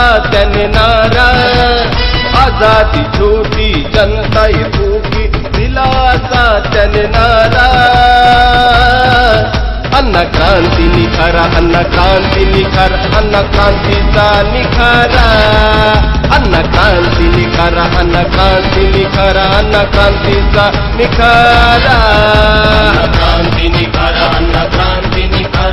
त्याने नारा आजादी छोटी जनता भूकी दिलासा त्याने नारा. अन्न क्रांती निखारा अन्न क्रांती निखार अन्न क्रांतीचा निखारा. अन्न क्रांती निखारा अन्न क्रांती निखारा अन्न क्रांतीचा निखारा. क्रांती निखारा अन्न क्रांती निखारा.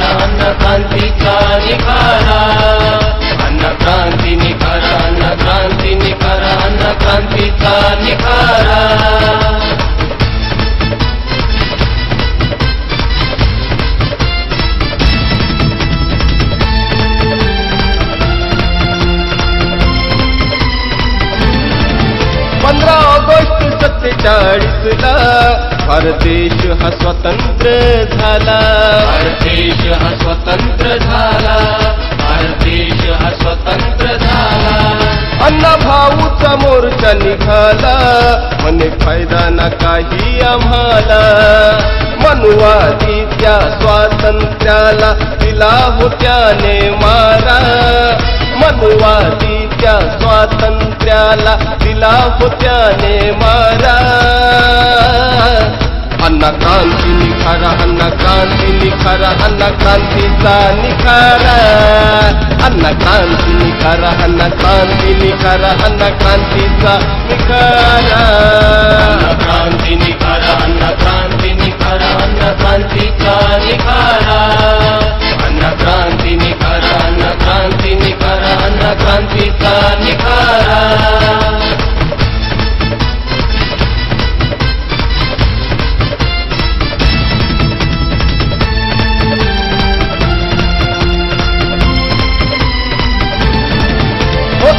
सत्तेचाळीसला भारत देश हा स्वतंत्र झाला. भारत देश हा स्वतंत्र झाला. भारत देश हा स्वतंत्र झाला. अण्णा भाऊचा मोर्चा निघाला. म्हणे फायदा ना काही आम्हाला. मनुवादी त्या स्वातंत्र्याला दिला होत्याने मारा. मनुवादी त्या स्वातंत्र्याला दिला होत्याने मारा. अन्ना क्रांती निखारा अन्ना क्रांती निखारा अन्ना क्रांतीचा निखारा. अन्ना क्रांती निखारा अन्ना क्रांती निखारा अन्ना क्रांतीचा निखारा. क्रांती निखारा अन्न क्रांती निखारा अन्न क्रांतीचा निखारा.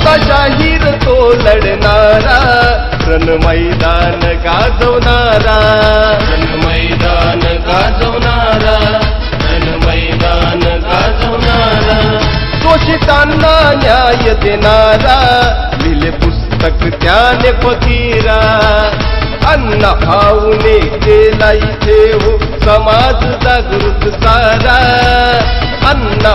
होता जाहीर तो लढणारा. रण मैदान गाजवणारा. रण मैदान गाजवणारा. रण मैदान गाजवणारा. शोषितांना न्याय देणारा. लिहिले पुस्तक त्याने फकीरा. अण्णा भाऊने केला इथे हो समाज जागृत सारा. अण्णा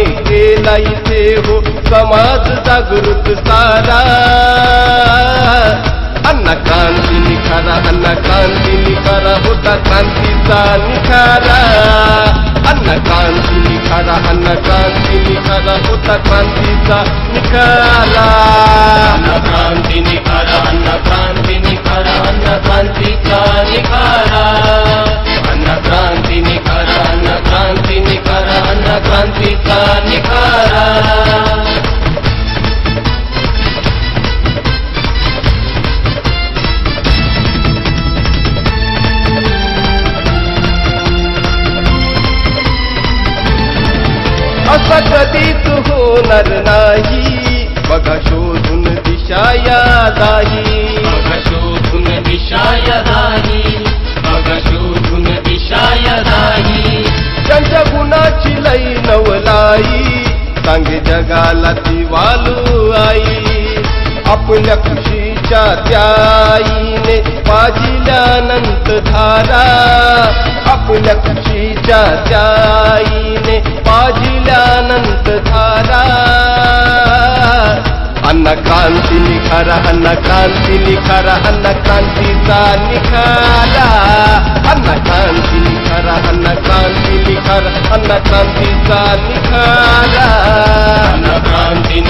भाऊने केला इथे हो समाज जागृत सारा अण्णा क्रांती निखारा अण्णा क्रांती निखारा होता क्रांतीचा निखारा अन्न क्रांती निखारा अन्न क्रांती निखारा होता क्रांतीचा निखारा अन्न क्रांती निखारा अन्न क्रांती निखारा अन्न क्रांतीचा कधीच होणार नाही. बघा शोधून दिशा या दाही शोधून दिशाय दाही मग शोधून दिशाय दाही त्यांच्या गुणाची लई नवलाई सांगे जगाला ती वालू आई. आपल्या खुशीच्या त्याईने पाजिल्यानंत धारा. आपल्या खुशीच्या त्याईने खरहन कांति निखरहन कांतिचा निखाला अन्न कांति निखरहन कांति निखरहन कांतिचा निखाला अन्न कांति